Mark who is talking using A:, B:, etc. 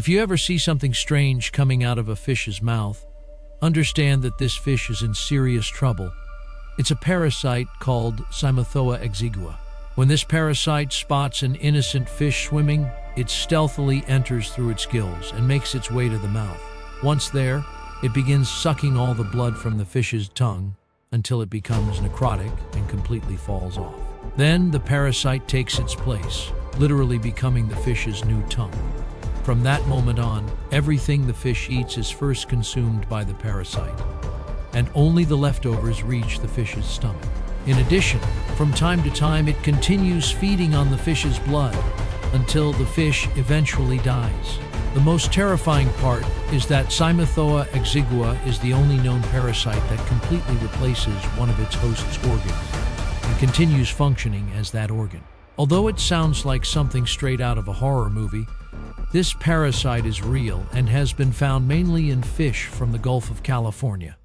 A: If you ever see something strange coming out of a fish's mouth, understand that this fish is in serious trouble. It's a parasite called Cymothoa exigua. When this parasite spots an innocent fish swimming, it stealthily enters through its gills and makes its way to the mouth. Once there, it begins sucking all the blood from the fish's tongue until it becomes necrotic and completely falls off. Then the parasite takes its place, literally becoming the fish's new tongue. From that moment on, everything the fish eats is first consumed by the parasite, and only the leftovers reach the fish's stomach. In addition, from time to time it continues feeding on the fish's blood until the fish eventually dies. The most terrifying part is that Cymothoa exigua is the only known parasite that completely replaces one of its host's organs and continues functioning as that organ. Although it sounds like something straight out of a horror movie, this parasite is real and has been found mainly in fish from the Gulf of California.